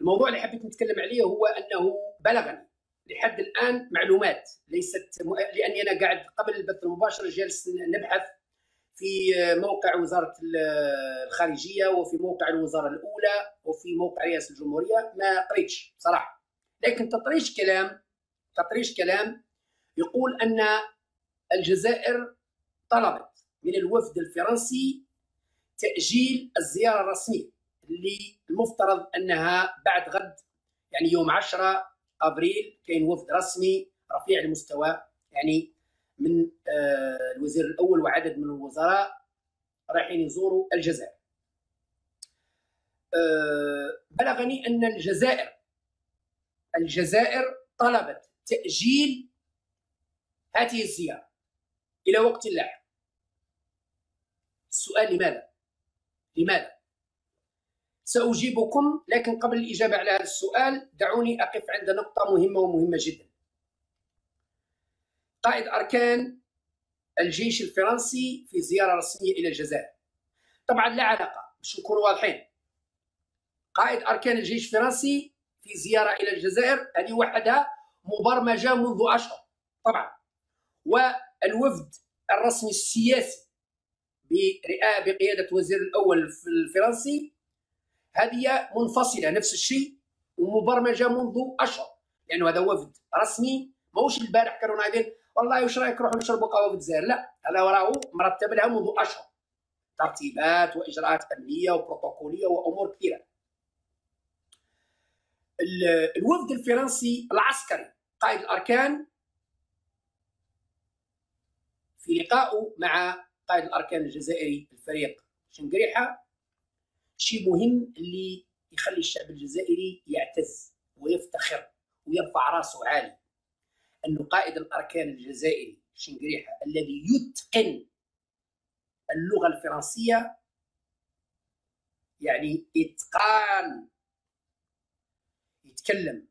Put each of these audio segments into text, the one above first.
الموضوع اللي حبيت نتكلم عليه هو أنه بلغني. لحد الآن معلومات ليست م... لأني أنا قاعد قبل البث المباشر جالس نبحث في موقع وزارة الخارجية وفي موقع الوزارة الأولى وفي موقع رئاسة الجمهورية. ما قريتش صراحة. لكن تطريش كلام تطريش كلام يقول أن الجزائر طلبت من الوفد الفرنسي تأجيل الزيارة الرسمية. اللي المفترض أنها بعد غد يعني يوم 10 أبريل كاين وفد رسمي رفيع المستوى يعني من آه، الوزير الأول وعدد من الوزراء رايحين يزوروا الجزائر. آه، بلغني أن الجزائر الجزائر طلبت تأجيل هذه الزيارة إلى وقت لاحق. السؤال لماذا؟ لماذا؟ سأجيبكم لكن قبل الإجابة على هذا السؤال دعوني أقف عند نقطة مهمة ومهمة جدا. قائد أركان الجيش الفرنسي في زيارة رسمية إلى الجزائر. طبعا لا علاقة باش نكونوا واضحين. قائد أركان الجيش الفرنسي في زيارة إلى الجزائر هذه وحدها مبرمجة منذ أشهر طبعا. والوفد الرسمي السياسي بقيادة وزير الأول الفرنسي هذه منفصلة نفس الشيء ومبرمجة منذ أشهر. لأنه هذا وفد رسمي ماهوش البارح كانوا نايدين والله واش رأيك نروحوا نشربوا قهوة في الجزائر؟ لا هذا وراه مرتب لها منذ أشهر. ترتيبات وإجراءات امنيه وبروتوكولية وأمور كثيرة. الوفد الفرنسي العسكري قائد الأركان في لقائه مع قائد الأركان الجزائري الفريق شنقريحة. شيء مهم اللي يخلي الشعب الجزائري يعتز ويفتخر ويرفع راسه عالي. انه قائد الأركان الجزائري شنقريحه الذي يتقن اللغة الفرنسية يعني اتقان يتكلم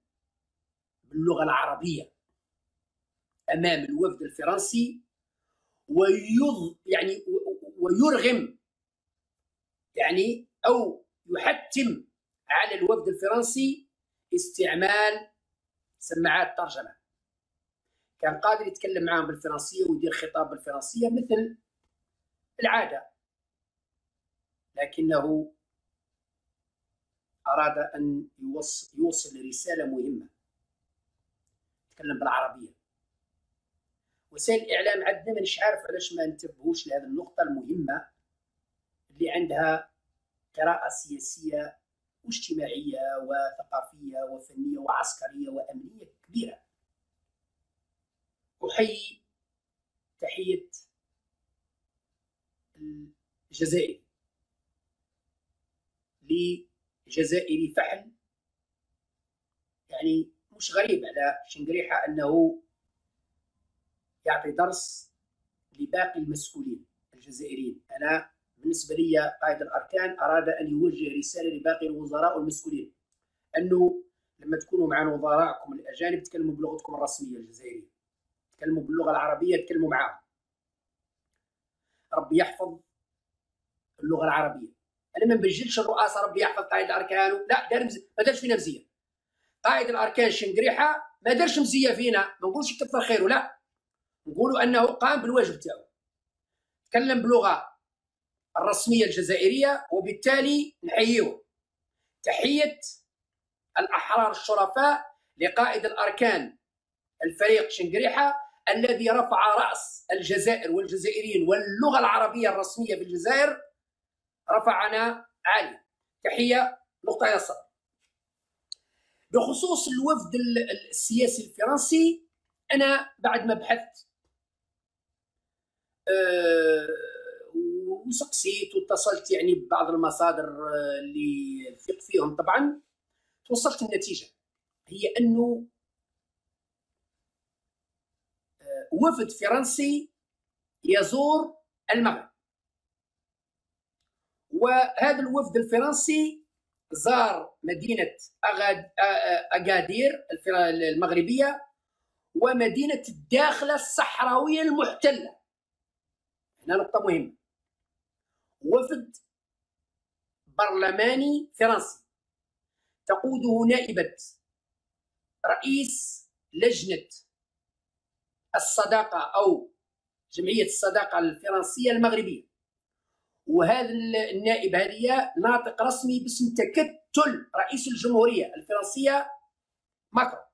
باللغة العربية أمام الوفد الفرنسي ويض يعني ويرغم يعني أو يحتم على الوفد الفرنسي استعمال سماعات ترجمة. كان قادر يتكلم معهم بالفرنسية ويدير خطاب بالفرنسية مثل العادة. لكنه أراد أن يوصل, يوصل رسالة مهمة. يتكلم بالعربية. وسائل الإعلام عندنا مانيش عارف علاش ما انتبهوش لهذه النقطة المهمة اللي عندها قراءة سياسية واجتماعية وثقافية وفنية وعسكرية وأمنية كبيرة. أحيي تحية الجزائر. لجزائري فحل. يعني مش غريب على شنقريحة أنه يعطي درس لباقي المسؤولين الجزائريين. أنا بالنسبة لي قائد الأركان أراد أن يوجه رسالة لباقي الوزراء والمسؤولين أنه لما تكونوا مع وزرائكم الأجانب تكلموا بلغتكم الرسمية الجزائرية. تكلموا باللغة العربية تكلموا معاهم. ربي يحفظ اللغة العربية. أنا ما نبجلش الرؤاسه ربي يحفظ قائد الأركان. لا دار ما دارش فينا مزيه قائد الأركان شنقريحة ما دارش مزيه فينا. ما نقولش كثر خيره لا. نقولوا أنه قام بالواجب تاعو. تكلم بلغة الرسمية الجزائرية وبالتالي نحييه تحية الأحرار الشرفاء لقائد الأركان الفريق شنقريحة الذي رفع رأس الجزائر والجزائريين واللغة العربية الرسمية في الجزائر رفعنا عالي. تحية نقطة يسار بخصوص الوفد السياسي الفرنسي أنا بعد ما بحثت أه وسقسيت واتصلت يعني ببعض المصادر آه، اللي ثق فيهم طبعا. توصلت النتيجة هي أنه آه، وفد فرنسي يزور المغرب. وهذا الوفد الفرنسي زار مدينة أغادير المغربية ومدينة الداخلة الصحراوية المحتلة. هنا نقطة مهمة. وفد برلماني فرنسي. تقوده نائبة رئيس لجنة الصداقة أو جمعية الصداقة الفرنسية المغربية. وهذا النائب هذه ناطق رسمي باسم تكتل رئيس الجمهورية الفرنسية ماكرون.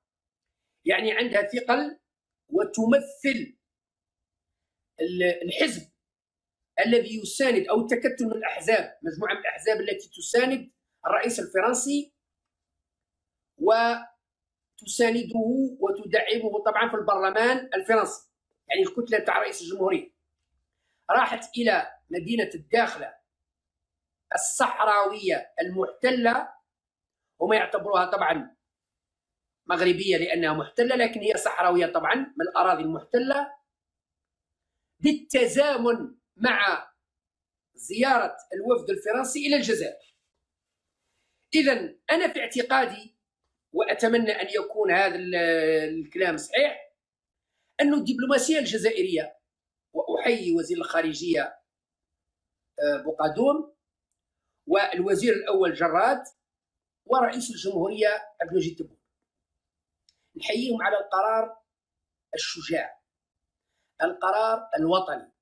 يعني عندها ثقل وتمثل الحزب الذي يساند أو التكتل من الأحزاب مجموعة من الأحزاب التي تساند الرئيس الفرنسي وتسانده وتدعمه طبعا في البرلمان الفرنسي يعني الكتلة تاع رئيس الجمهورية. راحت إلى مدينة الداخلة الصحراوية المحتلة وما يعتبروها طبعا مغربية لأنها محتلة لكن هي صحراوية طبعا من الأراضي المحتلة. بالتزامن مع زيارة الوفد الفرنسي إلى الجزائر. اذا أنا في اعتقادي وأتمنى أن يكون هذا الكلام صحيح أن الدبلوماسية الجزائرية وأحيي وزير الخارجية آه، بوقادوم والوزير الأول جراد ورئيس الجمهورية عبد المجيد تبون. نحييهم على القرار الشجاع القرار الوطني.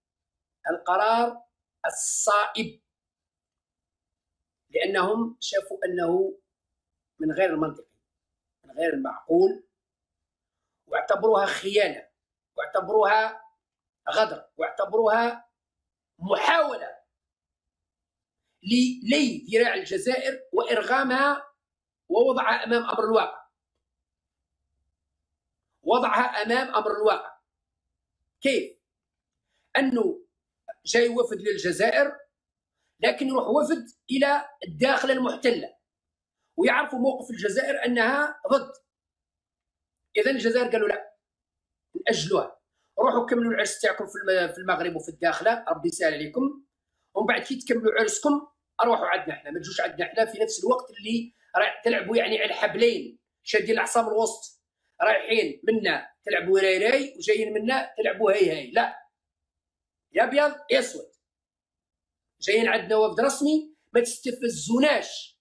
القرار الصائب. لأنهم شافوا أنه من غير المنطقي من غير المعقول واعتبروها خيانة واعتبروها غدر واعتبروها محاولة للي ذراع الجزائر وإرغامها ووضعها أمام أمر الواقع. وضعها أمام أمر الواقع. كيف؟ أنه جاي وفد للجزائر لكن يروح وفد إلى الداخله المحتله ويعرفوا موقف الجزائر أنها ضد. إذا الجزائر قالوا لا نأجلوها. روحوا كملوا العرس تاعكم في المغرب وفي الداخله ربي يسهل عليكم. ومن بعد كي تكملوا عرسكم أروحوا عندنا إحنا ما تجوش عندنا إحنا في نفس الوقت اللي راح تلعبوا يعني على الحبلين شادين العصا من الوسط. رايحين منا تلعبوا راي وجايين منا تلعبوا هي هي لا. يا أبيض يا أسود. جايين عندنا وفد رسمي ما تستفزوناش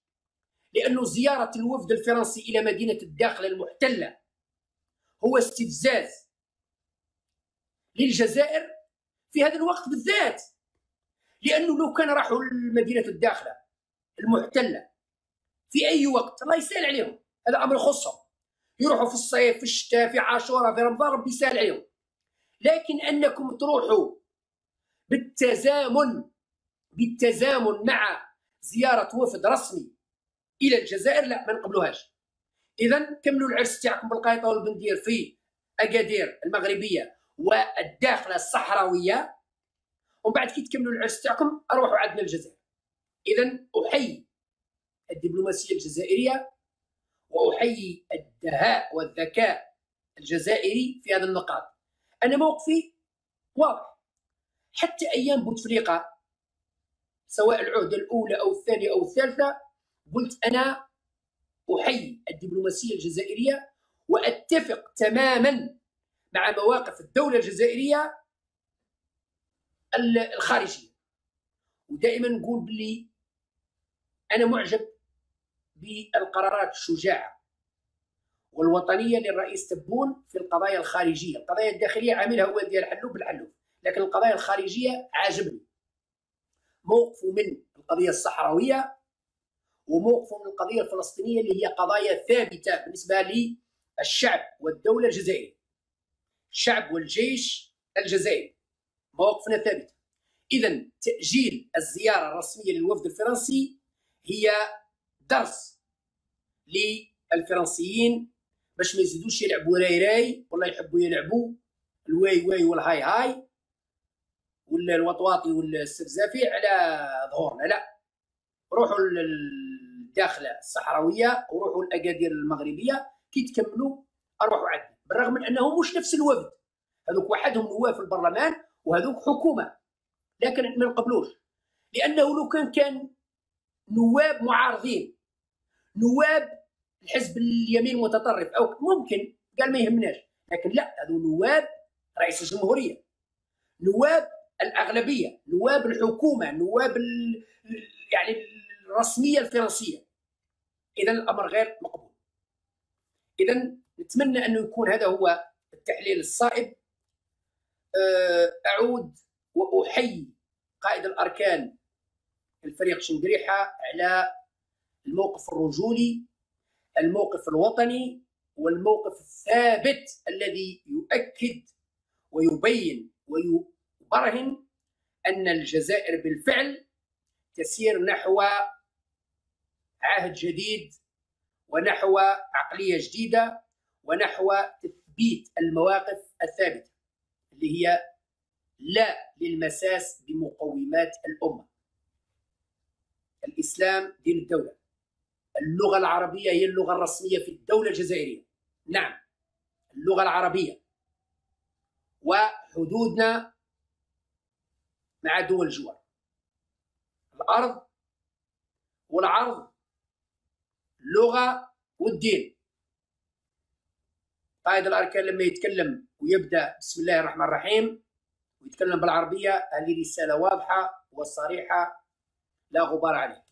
لأنه زيارة الوفد الفرنسي إلى مدينة الداخله المحتلة هو استفزاز للجزائر في هذا الوقت بالذات لأنه لو كان راحوا لمدينة الداخلة المحتلة في أي وقت الله يسهل عليهم هذا أمر يخصهم يروحوا في الصيف في الشتاء في عاشوراء في رمضان ربي يسهل عليهم. لكن أنكم تروحوا بالتزامن بالتزامن مع زيارة وفد رسمي إلى الجزائر لا ما نقبلوهاش. اذا كملوا العرس تاعكم بالقايطة والبندير في أكادير المغربية والداخلة الصحراوية. ومن بعد كي تكملوا العرس تاعكم أروحوا عندنا الجزائر. اذا أحيي الدبلوماسية الجزائرية وأحيي الدهاء والذكاء الجزائري في هذه النقاط. أنا موقفي واضح. حتى أيام بوتفليقة سواء العهده الأولى أو الثانية أو الثالثة قلت أنا أحيي الدبلوماسية الجزائرية وأتفق تماما مع مواقف الدولة الجزائرية الخارجية. ودائما نقول بلي أنا معجب بالقرارات الشجاعة والوطنية للرئيس تبون في القضايا الخارجية، القضايا الداخلية عاملها هو ديال الحلوب بالحلوب، لكن القضايا الخارجية عاجبني. موقفه من القضية الصحراوية وموقفه من القضية الفلسطينية اللي هي قضايا ثابتة بالنسبة للشعب والدولة الجزائرية. الشعب والجيش الجزائري مواقفنا ثابته. اذا تأجيل الزيارة الرسمية للوفد الفرنسي هي درس للفرنسيين باش ما يزيدوش يلعبوا راي راي ولا يحبوا يلعبوا الواي واي والهاي هاي ولا الوطواطي والسفزافي على ظهورنا لا. روحوا للداخله الصحراوية وروحوا لاكادير المغربية كي تكملوا أروحوا عندنا بالرغم من أنهم مش نفس الوفد. هذوك وحدهم نواب في البرلمان وهذوك حكومة. لكن ما نقبلوش. لأنه لو كان كان نواب معارضين. نواب الحزب اليمين المتطرف أو ممكن قال ما يهمناش. لكن لا هذو نواب رئيس الجمهورية. نواب الأغلبية نواب الحكومة نواب يعني الرسمية الفرنسية. اذا الأمر غير مقبول. اذا نتمنى انه يكون هذا هو التحليل الصائب. آه، أعود وأحيي قائد الأركان الفريق شنقريحه على الموقف الرجولي الموقف الوطني والموقف الثابت الذي يؤكد ويبين ويبرهن أن الجزائر بالفعل تسير نحو عهد جديد ونحو عقلية جديدة ونحو تثبيت المواقف الثابتة اللي هي لا للمساس بمقومات الأمة. الإسلام دين الدولة. اللغة العربية هي اللغة الرسمية في الدولة الجزائرية. نعم اللغة العربية. وحدودنا مع دول الجوار الأرض والعرض اللغة والدين. قائد الأركان لما يتكلم ويبدأ بسم الله الرحمن الرحيم ويتكلم بالعربية هذه رسالة واضحة وصريحة لا غبار عليه.